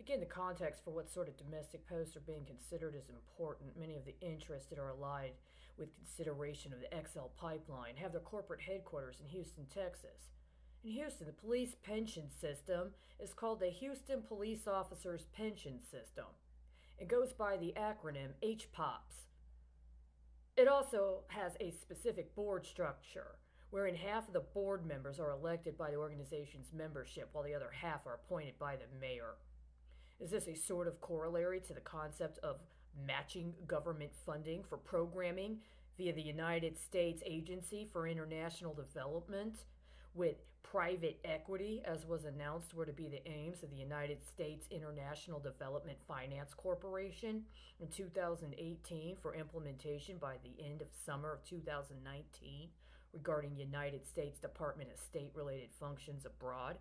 Again, the context for what sort of domestic posts are being considered is important. Many of the interested are allied with consideration of the XL pipeline, have their corporate headquarters in Houston, Texas. In Houston, the police pension system is called the Houston Police Officers Pension System. It goes by the acronym HPOPS. It also has a specific board structure, wherein half of the board members are elected by the organization's membership, while the other half are appointed by the mayor. Is this a sort of corollary to the concept of matching government funding for programming via the United States Agency for International Development with private equity, as was announced, were to be the aims of the United States International Development Finance Corporation in 2018 for implementation by the end of summer of 2019 regarding United States Department of State related functions abroad.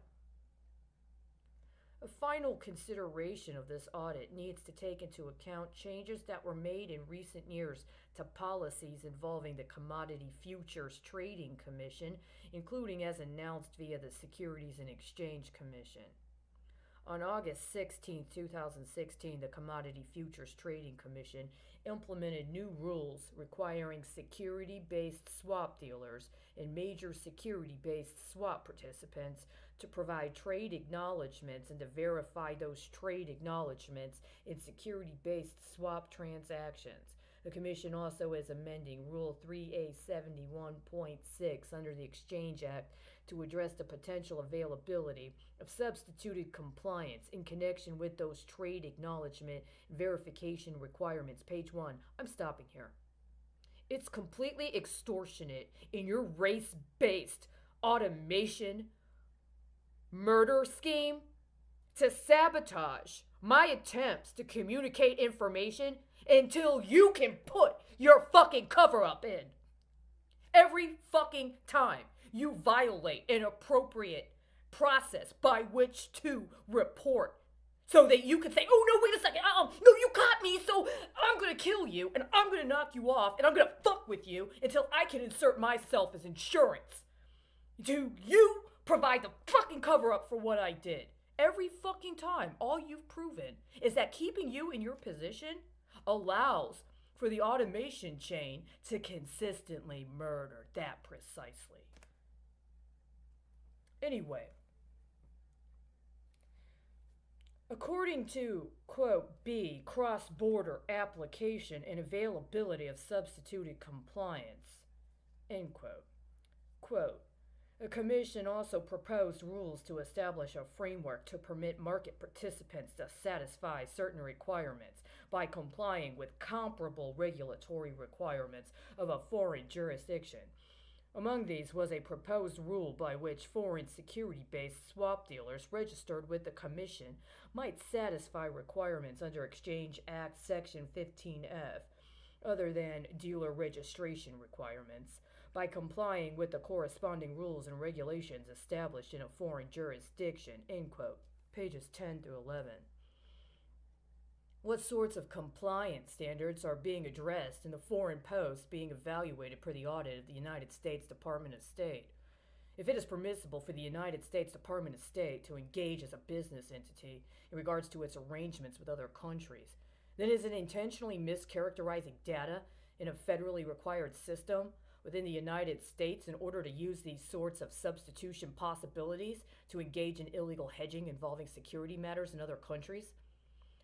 A final consideration of this audit needs to take into account changes that were made in recent years to policies involving the Commodity Futures Trading Commission, including as announced via the Securities and Exchange Commission. On August 16, 2016, the Commodity Futures Trading Commission implemented new rules requiring security based swap dealers and major security based swap participants to provide trade acknowledgments and to verify those trade acknowledgments in security based swap transactions. The Commission also is amending Rule 3A71.6 under the Exchange Act to address the potential availability of substituted compliance in connection with those trade acknowledgement verification requirements. Page 1. I'm stopping here. It's completely extortionate in your race based automation murder scheme to sabotage my attempts to communicate information until you can put your fucking cover up in. Every fucking time you violate an appropriate process by which to report so that you can say, oh no, wait a second, uh, no, you caught me, so I'm gonna kill you and I'm gonna knock you off and I'm gonna fuck with you until I can insert myself as insurance. Do you provide the fucking cover up for what I did? Every fucking time, all you've proven is that keeping you in your position allows for the automation chain to consistently murder that precisely. Anyway, according to, quote, B, cross border application and availability of substituted compliance, end quote, quote, the Commission also proposed rules to establish a framework to permit market participants to satisfy certain requirements by complying with comparable regulatory requirements of a foreign jurisdiction. Among these was a proposed rule by which foreign security based swap dealers registered with the Commission might satisfy requirements under Exchange Act Section 15F, other than dealer registration requirements by complying with the corresponding rules and regulations established in a foreign jurisdiction. End quote. Pages 10 through 11. What sorts of compliance standards are being addressed in the foreign post being evaluated per the audit of the United States Department of State? If it is permissible for the United States Department of State to engage as a business entity in regards to its arrangements with other countries, then is it intentionally mischaracterizing data in a federally required system within the United States in order to use these sorts of substitution possibilities to engage in illegal hedging involving security matters in other countries.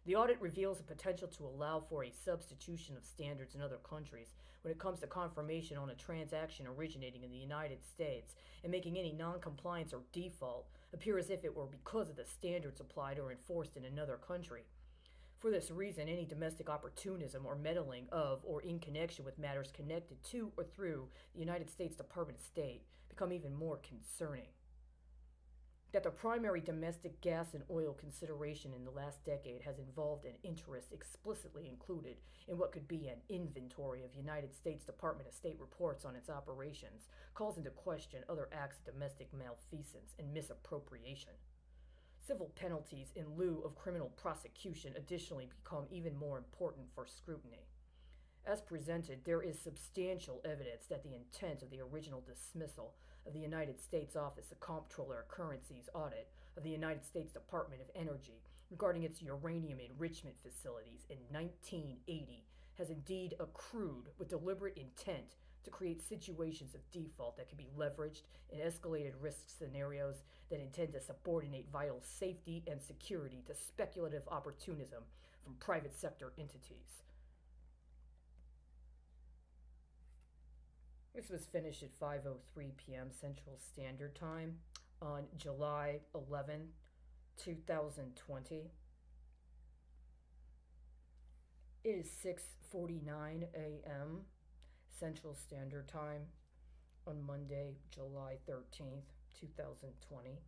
The audit reveals a potential to allow for a substitution of standards in other countries when it comes to confirmation on a transaction originating in the United States and making any noncompliance or default appear as if it were because of the standards applied or enforced in another country. For this reason, any domestic opportunism or meddling of or in connection with matters connected to or through the United States Department of State become even more concerning. That the primary domestic gas and oil consideration in the last decade has involved an interest explicitly included in what could be an inventory of United States Department of State reports on its operations calls into question other acts of domestic malfeasance and misappropriation. Civil penalties in lieu of criminal prosecution additionally become even more important for scrutiny. As presented, there is substantial evidence that the intent of the original dismissal of the United States Office of Comptroller Currencies audit of the United States Department of Energy regarding its uranium enrichment facilities in 1980 has indeed accrued with deliberate intent to create situations of default that can be leveraged in escalated risk scenarios that intend to subordinate vital safety and security to speculative opportunism from private sector entities. This was finished at 5:03 p.m. Central Standard Time on July 11, 2020. It is 6:49 a.m. Central Standard Time on Monday, July 13th, 2020.